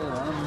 这个玩。